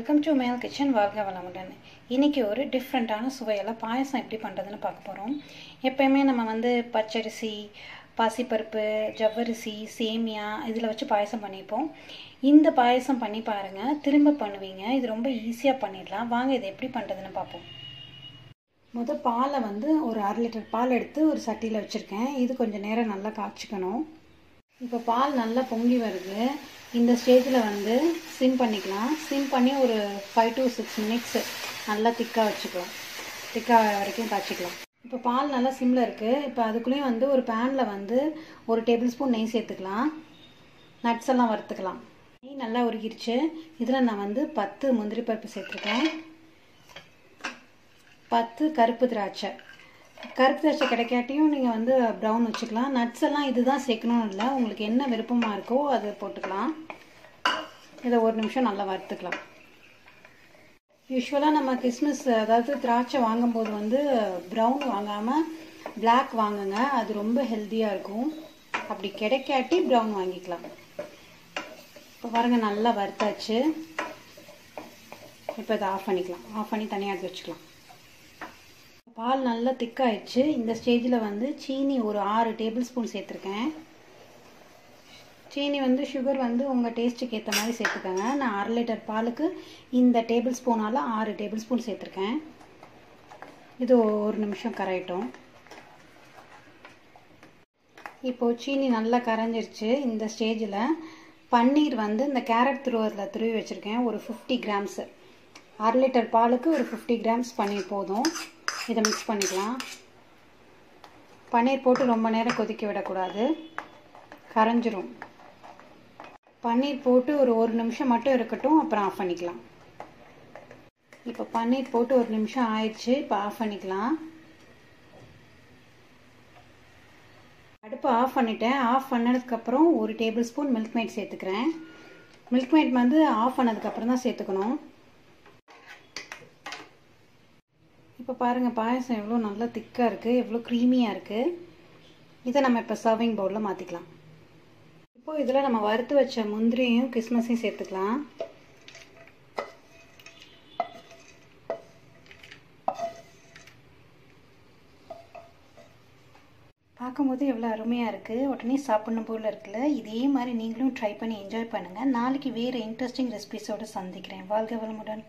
Welcome to மேல் kitchen வாழ்க வளமுடன். இன்றைக்கி ஒரு டிஃப்ரெண்ட்டான சுவையில் பாயசம் எப்படி பண்ணுறதுன்னு பார்க்க போகிறோம் எப்பயுமே நம்ம வந்து பச்சரிசி பாசிப்பருப்பு ஜவ்வரிசி சேமியா இதில் வச்சு பாயசம் பண்ணிப்போம். இந்த பாயசம் பண்ணி பாருங்கள் திரும்ப பண்ணுவீங்க. இது ரொம்ப ஈஸியாக பண்ணிடலாம். வாங்க இதை எப்படி பண்ணுறதுன்னு பார்ப்போம். முதல் பாலை வந்து ஒரு அரை லிட்டர் பால் எடுத்து ஒரு சட்டியில் வச்சுருக்கேன். இது கொஞ்சம் நேரம் நல்லா காய்ச்சிக்கணும். இப்போ பால் நல்லா பொங்கி வருது. இந்த ஸ்டேஜில் வந்து சிம் பண்ணிக்கலாம். சிம் பண்ணி ஒரு ஃபைவ் டு சிக்ஸ் மினிட்ஸ் நல்லா திக்காக வச்சுக்கலாம். திக்காக வரைக்கும் காய்ச்சிக்கலாம். இப்போ பால் நல்லா சிம்மில் இருக்குது இப்போ அதுக்குள்ளேயும் வந்து ஒரு பேனில் வந்து ஒரு டேபிள் ஸ்பூன் நெய் சேர்த்துக்கலாம். நட்ஸ் எல்லாம் வறுத்துக்கலாம். நெய் நல்லா உருகிருச்சு. இதில் நான் வந்து பத்து முந்திரி பருப்பு சேர்த்துருக்கேன். பத்து கருப்பு திராட்சை. கருப்பு திராட்சை கிடைக்காட்டியும் நீங்கள் வந்து ப்ரௌன் வச்சுக்கலாம். நட்ஸ் எல்லாம் இதுதான் சேர்க்கணும்னு இல்லை. உங்களுக்கு என்ன விருப்பமாக இருக்கோ அதை போட்டுக்கலாம். இதை ஒரு நிமிஷம் நல்லா வறுத்துக்கலாம். யூஸ்வலாக நம்ம கிறிஸ்மஸ் அதாவது திராட்சை வாங்கும்போது வந்து ப்ரௌன் வாங்காமல் பிளாக் வாங்குங்க. அது ரொம்ப ஹெல்த்தியாக இருக்கும். அப்படி கிடைக்காட்டி ப்ரௌன் வாங்கிக்கலாம். இப்போ பாருங்கள் நல்லா வறுத்தாச்சு. இப்போ இதை ஆஃப் பண்ணிக்கலாம். ஆஃப் பண்ணி தனியாக எடுத்து வச்சுக்கலாம். பால் நல்லா திக்காயிடுச்சு. இந்த ஸ்டேஜில் வந்து சீனி ஒரு ஆறு டேபிள் ஸ்பூன் சேர்த்துருக்கேன். சீனி வந்து சுகர் வந்து உங்கள் டேஸ்ட்டுக்கு ஏற்ற மாதிரி சேர்த்துக்கோங்க. நான் அரை லிட்டர் பாலுக்கு இந்த டேபிள் ஸ்பூனால் ஆறு டேபிள் ஸ்பூன் சேர்த்துருக்கேன். இது ஒரு நிமிஷம் கரையட்டும். இப்போது சீனி நல்லா கரைஞ்சிருச்சு இந்த ஸ்டேஜில். பன்னீர் வந்து இந்த கேரட் துருவத்தில் துருவி வச்சுருக்கேன். ஒரு ஃபிஃப்டி கிராம்ஸு அரை லிட்டர் பாலுக்கு ஒரு ஃபிஃப்டி கிராம்ஸ் பன்னீர் போதும். இதை மிக்ஸ் பண்ணிக்கலாம். பன்னீர் போட்டு ரொம்ப நேரம் கொதிக்க விடக்கூடாது. கரைஞ்சிரும். பன்னீர் போட்டு ஒரு ஒரு நிமிஷம் மட்டும் இருக்கட்டும் அப்புறம் ஆஃப் பண்ணிக்கலாம். இப்போ பன்னீர் போட்டு ஒரு நிமிஷம் ஆயிடுச்சு இப்போ ஆஃப் பண்ணிக்கலாம். அடுப்பு ஆஃப் பண்ணிட்டேன். ஆஃப் பண்ணதுக்கப்புறம் ஒரு டேபிள் ஸ்பூன் மில்க் மேட் சேர்த்துக்கிறேன். மில்க் மேட் வந்து ஆஃப் பண்ணதுக்கப்புறம் தான் சேர்த்துக்கணும். இப்போ பாருங்கள் பாயசம் எவ்வளோ நல்லா திக்காக இருக்குது எவ்வளோ க்ரீமியாக இருக்குது இதை நம்ம இப்போ சர்விங் பவுலில் மாற்றிக்கலாம் இப்போது இதில் நம்ம வறுத்து வச்ச முந்திரியும் கிறிஸ்மஸையும் சேர்த்துக்கலாம். பார்க்கும்போது எவ்வளோ அருமையாக இருக்குது உடனே சாப்பிடணும் போல் இருக்குல்ல. இதே மாதிரி நீங்களும் ட்ரை பண்ணி என்ஜாய் பண்ணுங்கள் நாளைக்கு வேறு இன்ட்ரெஸ்டிங் ரெசிபிஸோடு சந்திக்கிறேன். வாழ்க வளமுடன்.